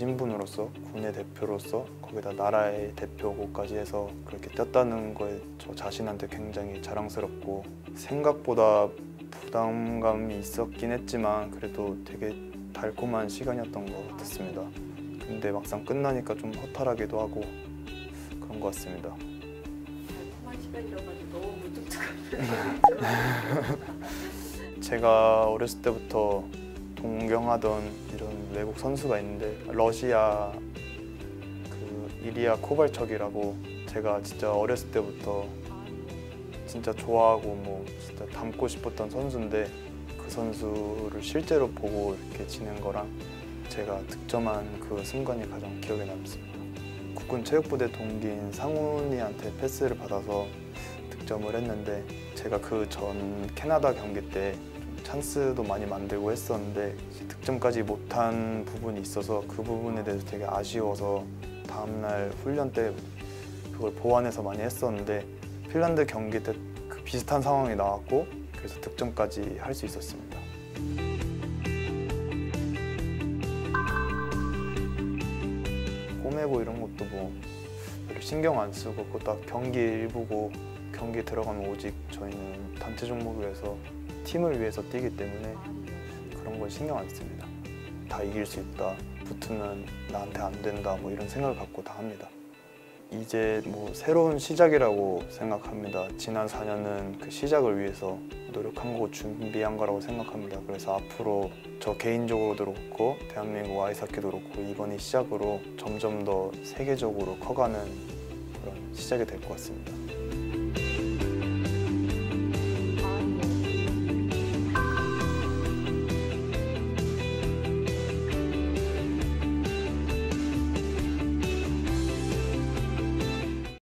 신분으로서 군의 대표로서 거기다 나라의 대표고까지 해서 그렇게 뛰었다는 거에 저 자신한테 굉장히 자랑스럽고 생각보다 부담감이 있었긴 했지만 그래도 되게 달콤한 시간이었던 것 같았습니다. 근데 막상 끝나니까 좀 허탈하기도 하고 그런 것 같습니다. 달콤한 시간이라고 가지고 너무 무뚝뚝한 제가 어렸을 때부터 동경하던 외국 선수가 있는데 러시아 그 이리아 코발척이라고 제가 진짜 어렸을 때부터 진짜 좋아하고 뭐 진짜 닮고 싶었던 선수인데 그 선수를 실제로 보고 이렇게 지낸 거랑 제가 득점한 그 순간이 가장 기억에 남습니다. 국군 체육부대 동기인 상훈이한테 패스를 받아서 득점을 했는데 제가 그 전 캐나다 경기 때좀 찬스도 많이 만들고 했었는데 득점까지 못한 부분이 있어서 그 부분에 대해서 되게 아쉬워서 다음날 훈련 때 그걸 보완해서 많이 했었는데 핀란드 경기 때 그 비슷한 상황이 나왔고 그래서 득점까지 할 수 있었습니다. 꼬매고 이런 것도 뭐 신경 안 쓰고 딱 경기 일부고 경기 들어가면 오직 저희는 단체 종목이라서 팀을 위해서 뛰기 때문에 그런 걸 신경 안 씁니다. 다 이길 수 있다. 붙으면 나한테 안 된다. 뭐 이런 생각을 갖고 다 합니다. 이제 뭐 새로운 시작이라고 생각합니다. 지난 4년은 그 시작을 위해서 노력한 거고 준비한 거라고 생각합니다. 그래서 앞으로 저 개인적으로도 그렇고 대한민국 아이스하키도 그렇고 이번이 시작으로 점점 더 세계적으로 커가는 그런 시작이 될 것 같습니다.